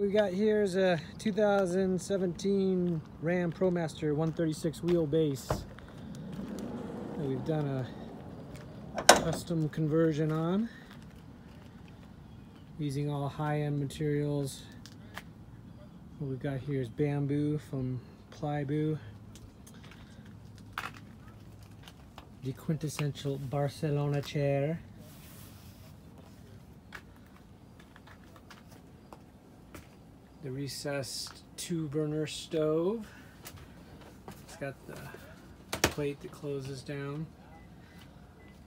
we got here is a 2017 Ram ProMaster 136 wheelbase that we've done a custom conversion on using all high-end materials. What we've got here is bamboo from Plyboo. The quintessential Barcelona chair. The recessed two burner stove. It's got the plate that closes down.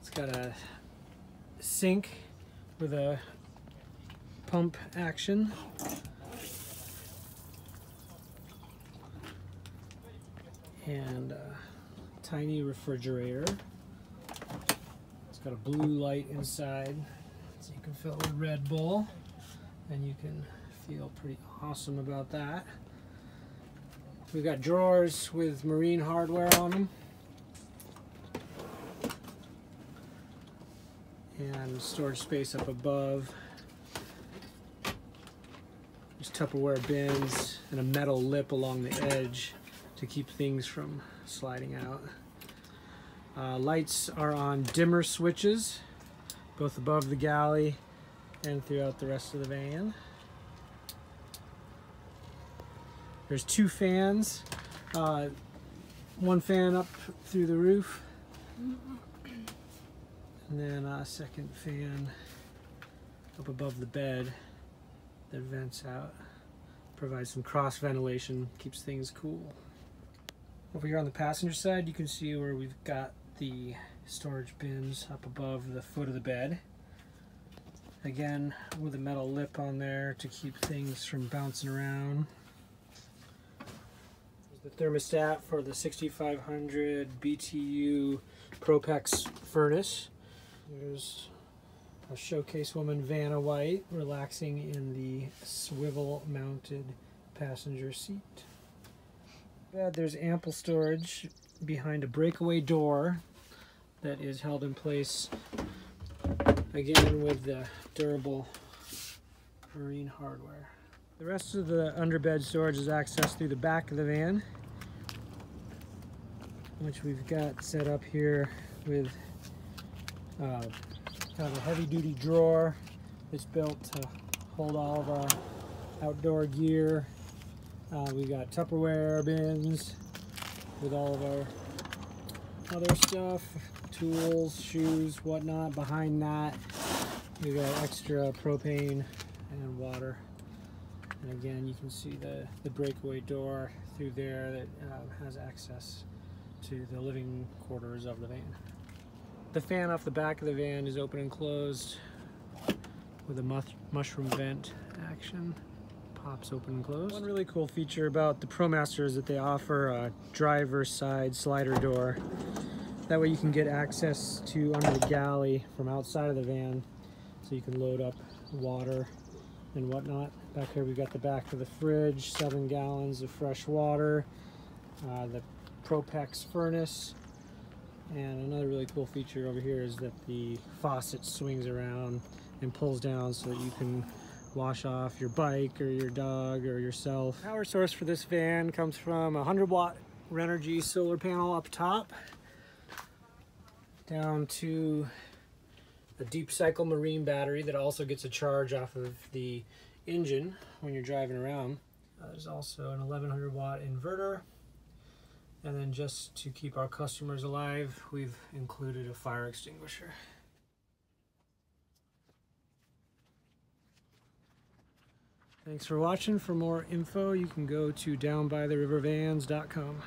It's got a sink with a pump action. And a tiny refrigerator. It's got a blue light inside so you can fill it with Red Bull and you can feel pretty awesome about that. We've got drawers with marine hardware on them. And storage space up above. There's Tupperware bins and a metal lip along the edge to keep things from sliding out. Uh, lights are on dimmer switches, both above the galley and throughout the rest of the van. There's two fans, uh, one fan up through the roof, and then a second fan up above the bed that vents out. Provides some cross ventilation, keeps things cool. Over here on the passenger side, you can see where we've got the storage bins up above the foot of the bed. Again, with a metal lip on there to keep things from bouncing around. The thermostat for the 6500 BTU Propex furnace. There's a showcase woman Vanna White relaxing in the swivel mounted passenger seat. There's ample storage behind a breakaway door that is held in place again with the durable marine hardware. The rest of the underbed storage is accessed through the back of the van which we've got set up here with uh, kind of a heavy duty drawer that's built to hold all of our outdoor gear. Uh, we got Tupperware bins with all of our other stuff, tools, shoes, whatnot. Behind that, we've got extra propane and water. And again, you can see the, the breakaway door through there that uh, has access to the living quarters of the van. The fan off the back of the van is open and closed with a mushroom vent action. Pops open and closed. One really cool feature about the ProMaster is that they offer a driver's side slider door. That way you can get access to under the galley from outside of the van so you can load up water and whatnot. Back here we've got the back of the fridge, seven gallons of fresh water, uh, the Propex furnace, and another really cool feature over here is that the faucet swings around and pulls down so that you can wash off your bike or your dog or yourself. Power source for this van comes from a 100 watt Renogy solar panel up top down to a deep cycle marine battery that also gets a charge off of the engine when you're driving around. Uh, there's also an 1100 watt inverter and then just to keep our customers alive, we've included a fire extinguisher. Thanks for watching. For more info, you can go to downbytherivervans.com.